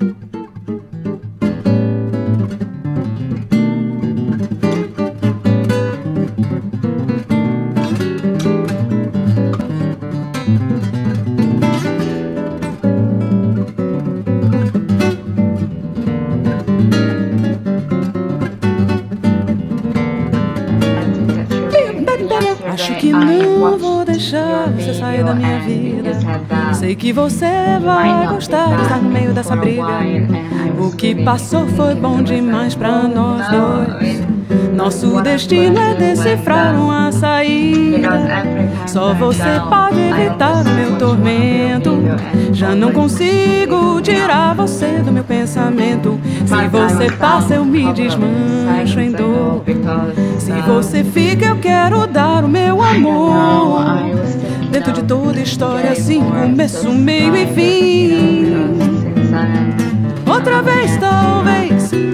Thank you. Acho que não vou deixar você sair da minha vida. Sei que você vai gostar de estar no meio dessa briga. Né? O que passou foi bom demais pra nós dois. Nosso destino é decifrar uma saída. Só você pode evitar o meu tormento. Já não consigo tirar você do meu pensamento. Se você passa, eu me desmancho em dor. Se você fica, eu quero dar o meu amor. Dentro de toda história, assim, começo, meio e fim. Outra vez.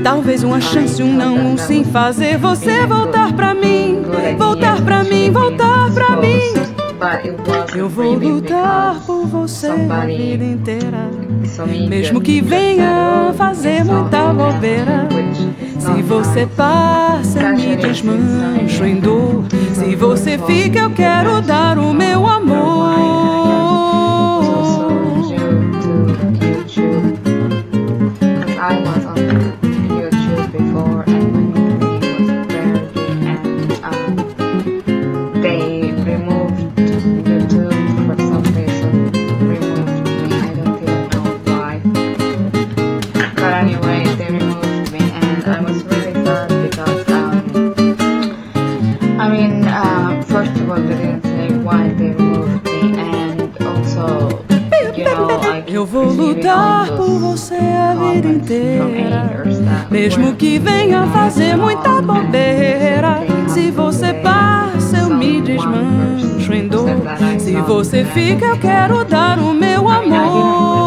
Talvez uma chance, um não, um sim fazer você voltar pra mim, voltar pra mim, voltar pra mim. Eu vou lutar por você a vida inteira, mesmo que venha fazer muita bobeira. Se você passa, me desmancho em dor. Se você fica, eu quero dar o meu amor. Eu vou lutar por você a vida inteira. Mesmo que venha fazer muita bobeira. Se você passa, eu me desmancho em dor. Se você fica, eu quero dar o meu amor.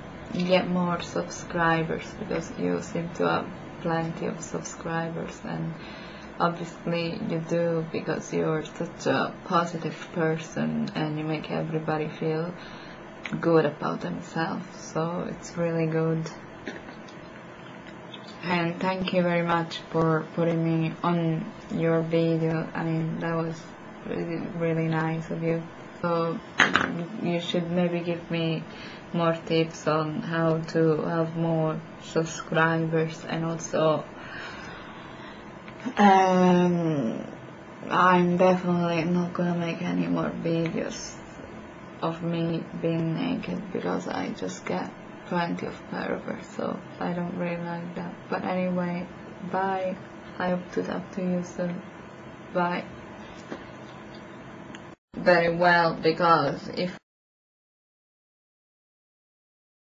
get more subscribers because you seem to have plenty of subscribers and obviously you do because you're such a positive person and you make everybody feel good about themselves so it's really good and thank you very much for putting me on your video I mean that was really, really nice of you so you should maybe give me more tips on how to have more subscribers and also um, I'm definitely not gonna make any more videos of me being naked because I just get plenty of perverts so I don't really like that but anyway bye I hope to talk to you soon bye very well because if